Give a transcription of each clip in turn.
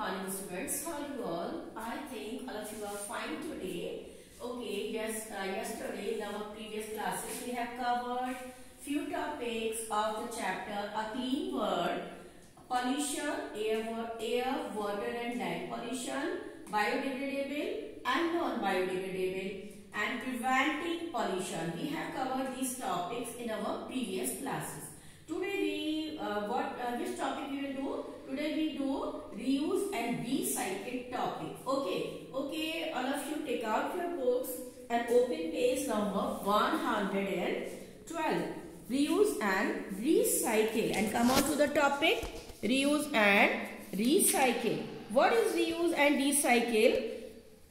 morning students. How are you all? I think all of you are fine today. Okay, yes, uh, yesterday in our previous classes we have covered few topics of the chapter A Clean World, pollution, air, air, water and land pollution, biodegradable and non-biodegradable and preventing pollution. We have covered these topics in our previous classes. Uh, what, uh, which topic we will do? Today we do reuse and recycle topic. Okay, okay, all of you take out your books and open page number 112. Reuse and recycle and come on to the topic reuse and recycle. What is reuse and recycle?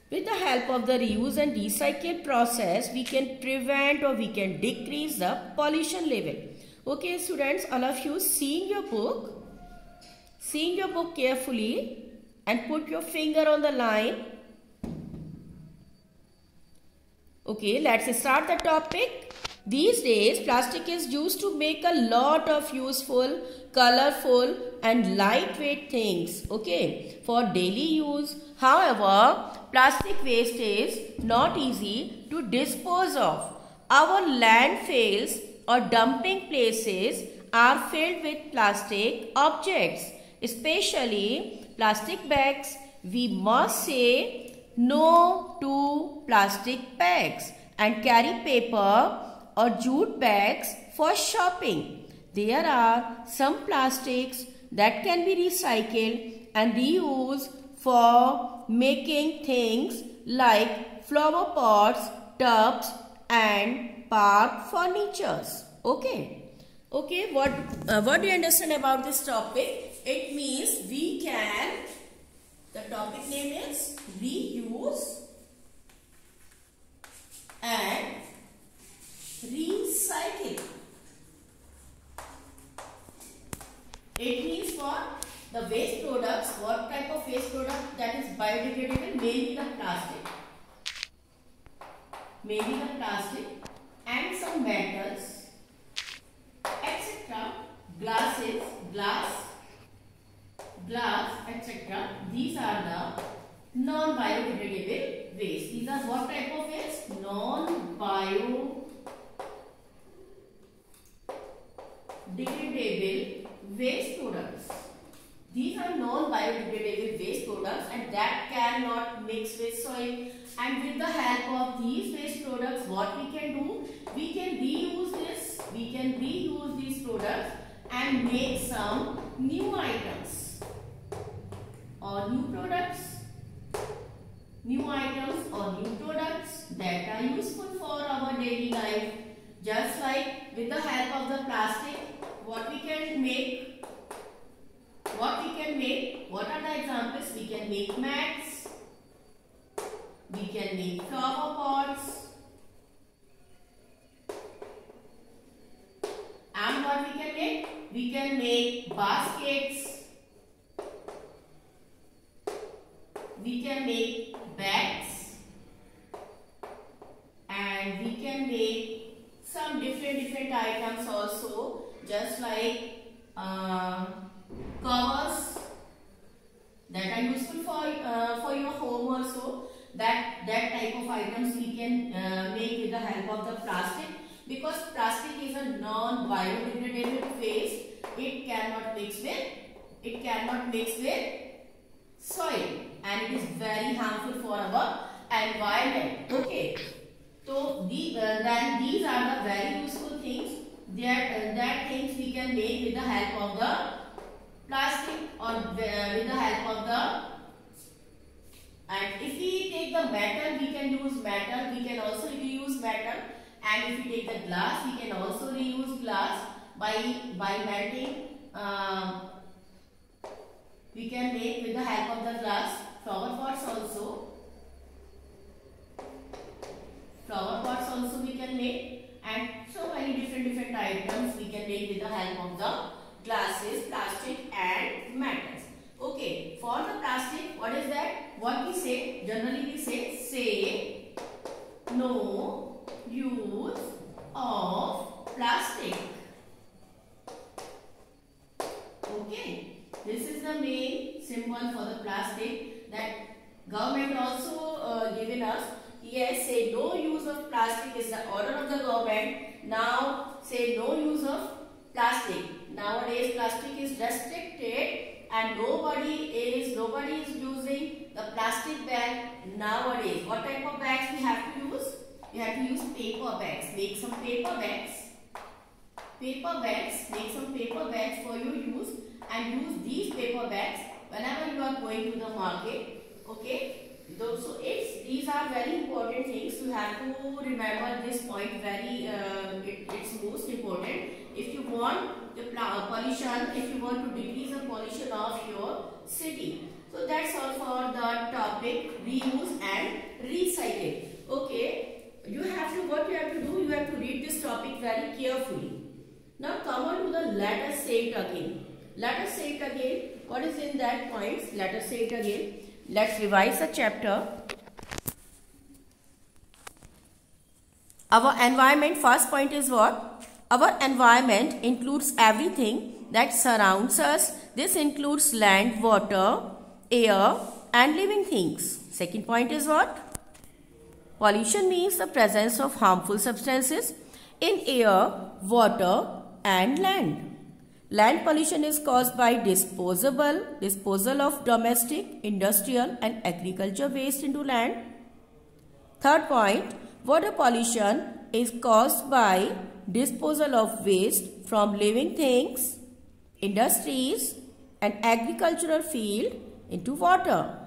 With the help of the reuse and recycle process, we can prevent or we can decrease the pollution level. Okay students, all of you seeing your book, seeing your book carefully and put your finger on the line. Okay, let's start the topic. These days, plastic is used to make a lot of useful, colorful and lightweight things, okay, for daily use. However, plastic waste is not easy to dispose of. Our landfills or dumping places are filled with plastic objects, especially plastic bags. We must say no to plastic bags and carry paper or jute bags for shopping. There are some plastics that can be recycled and reused for making things like flower pots, tubs and park furnitures. Okay. Okay, what, uh, what do you understand about this topic? It means we can, the topic name is reuse and recycle. It means what? The waste products, what type of waste product that is biodegradable? Mainly the plastic. Mainly the plastic and some metals, etc. Glasses, glass, glass, etc. These are the non-biodegradable waste. These are what type of waste? Non-biodegradable waste products. These are non-biodegradable waste products and that cannot mix with soil. And with the help of these waste products, what we can do? We can reuse this, we can reuse these products and make some new items or new products. New items or new products that are useful for our daily life. Just like with the help of the plastic, what we can make what we can make what are the examples we can make mats we can make flower pots and what we can make we can make baskets we can make bags and we can make some different different items also just like uh, covers that are useful for uh, for your home also. That that type of items we can uh, make with the help of the plastic because plastic is a non biodegradable waste. It cannot mix with it cannot mix with soil and it is very harmful for our environment. Okay. So the uh, then these are the very useful things. That uh, that things we can make with the help of the plastic or with the help of the and if we take the metal we can use metal. We can also reuse metal. And if we take the glass we can also reuse glass by by melting uh, we can make with the help of the glass flower pots also flower pots also we can make and so many different different items we can make with the help of the glasses, plastic and metals. Okay, for the plastic, what is that? What we say? Generally we say, say no use of plastic. Okay, this is the main symbol for the plastic that government also uh, given us. Yes, say no use of plastic is the order of the government. Now say no use of plastic. Nowadays plastic is restricted and nobody is nobody is using the plastic bag nowadays. What type of bags we have to use? We have to use paper bags. Make some paper bags. Paper bags. Make some paper bags for your use and use these paper bags whenever you are going to the market. Okay. So it's these are very important things. You have to remember this point very. Uh, it, it's most important. If you want the pollution, if you want to decrease the pollution of your city. So that's all for the topic reuse and recycle. Okay. You have to what you have to do. You have to read this topic very carefully. Now come on to the let us say it again. Let us say it again. What is in that points? Let us say it again. Let's revise the chapter. Our environment, first point is what? Our environment includes everything that surrounds us. This includes land, water, air and living things. Second point is what? Pollution means the presence of harmful substances in air, water and land. Land pollution is caused by disposable, disposal of domestic, industrial and agriculture waste into land. Third point, water pollution is caused by disposal of waste from living things, industries and agricultural field into water.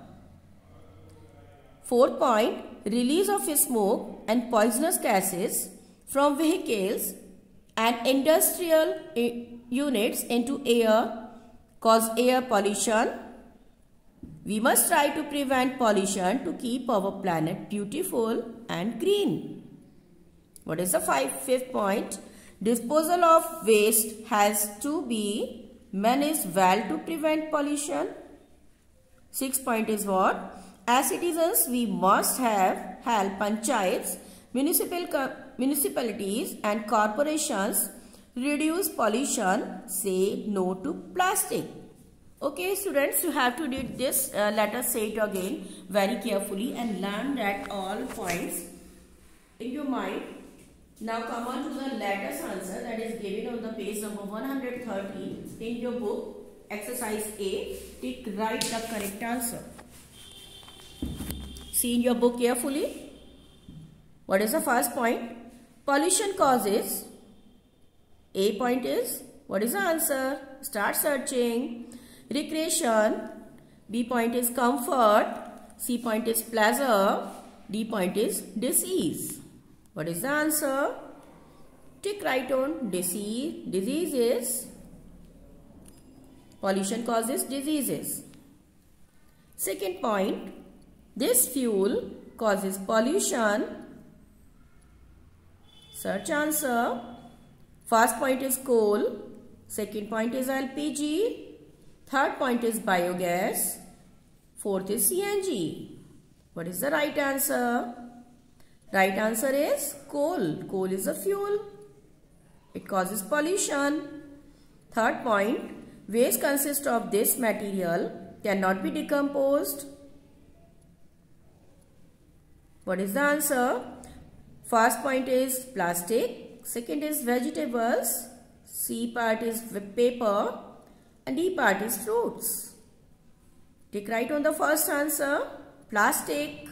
Fourth point, release of smoke and poisonous gases from vehicles and industrial units into air cause air pollution. We must try to prevent pollution to keep our planet beautiful and green. What is the five, fifth point? Disposal of waste has to be managed well to prevent pollution. Sixth point is what? As citizens, we must have help panchayats, municipal municipalities and corporations reduce pollution, say no to plastic. Okay students, you have to read this, uh, let us say it again very carefully and learn that all points in your mind. Now come on to the let us answer that is given on the page number 113 in your book exercise A. Take write the correct answer. See in your book carefully. What is the first point? Pollution causes a point is, what is the answer? Start searching. Recreation. B point is comfort. C point is pleasure. D point is disease. What is the answer? Tick right on disease. Diseases. Pollution causes diseases. Second point. This fuel causes pollution. Search answer. First point is coal. Second point is LPG. Third point is biogas. Fourth is CNG. What is the right answer? Right answer is coal. Coal is a fuel. It causes pollution. Third point, waste consists of this material cannot be decomposed. What is the answer? First point is plastic. Second is vegetables. C part is paper. And D part is fruits. Take right on the first answer. Plastic.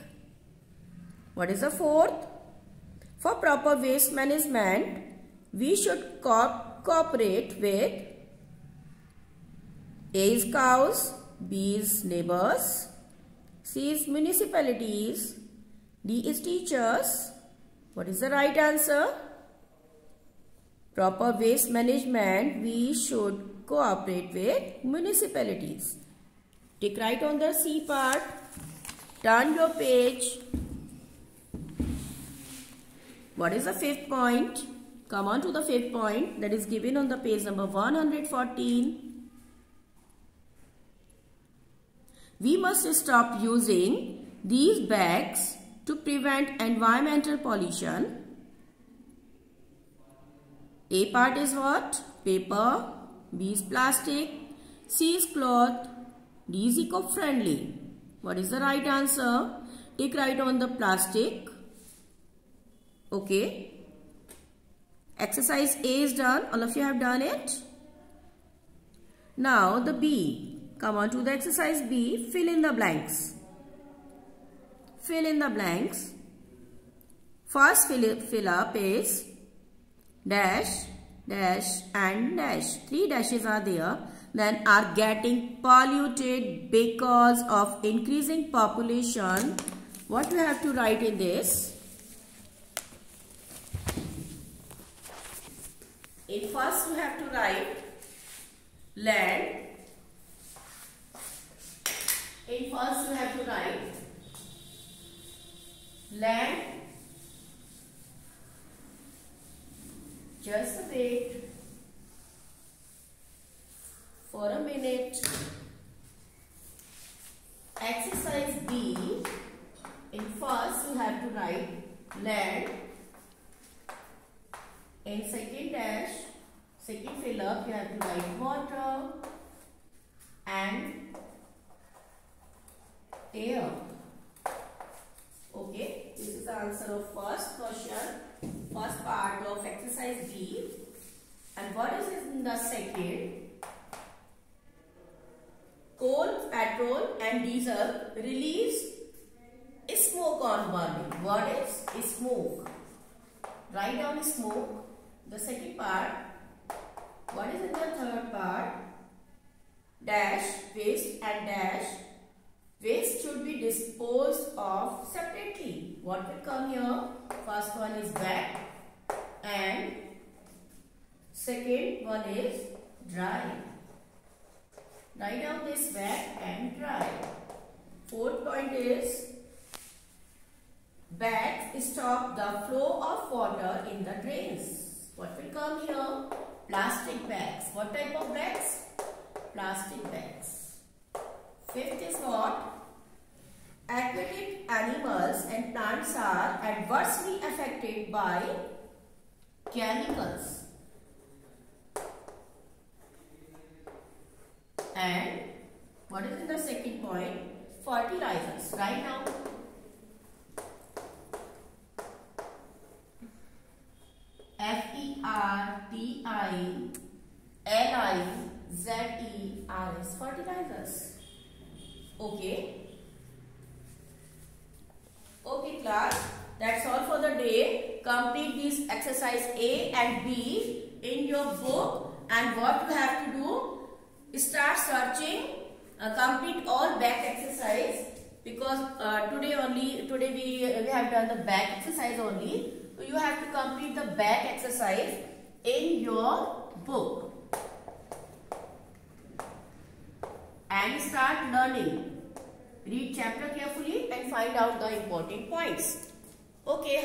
What is the fourth? For proper waste management, we should co cooperate with A is cows, B is neighbors, C is municipalities, D is teachers. What is the right answer? Proper waste management, we should cooperate with municipalities. Take right on the C part. Turn your page. What is the fifth point? Come on to the fifth point that is given on the page number 114. We must stop using these bags to prevent environmental pollution a part is what? Paper. B is plastic. C is cloth. D is eco-friendly. What is the right answer? Tick right on the plastic. Okay. Exercise A is done. All of you have done it. Now the B. Come on to the exercise B. Fill in the blanks. Fill in the blanks. First fill, fill up is dash, dash and dash. Three dashes are there. Then are getting polluted because of increasing population. What we have to write in this? In first we have to write land. In first we have to write land just a bit for a minute. Exercise B. In first you have to write land in second dash. Second fill up you have to write water and air Okay, this is the answer of first question, first part of exercise B. What is in the second? Coal, petrol and diesel release smoke on burning. What is smoke? Write down smoke. The second part. What is in the third part? Dash, waste and dash Waste should be disposed of separately. What will come here? First one is wet and second one is dry. Write down this wet and dry. Fourth point is bags stop the flow of water in the drains. What will come here? Plastic bags. What type of bags? Plastic bags. Fifth is what? Aquatic animals and plants are adversely affected by chemicals. And what is in the second point? Fertilizers. Right now. F-E-R-T-I-L-I-Z-E-R-S. Fertilizers. Okay. Okay class. That's all for the day. Complete this exercise A and B in your book. And what you have start searching, uh, complete all back exercise because uh, today only, today we, we have done the back exercise only. So you have to complete the back exercise in your book. and start learning. Read chapter carefully and find out the important points. Okay.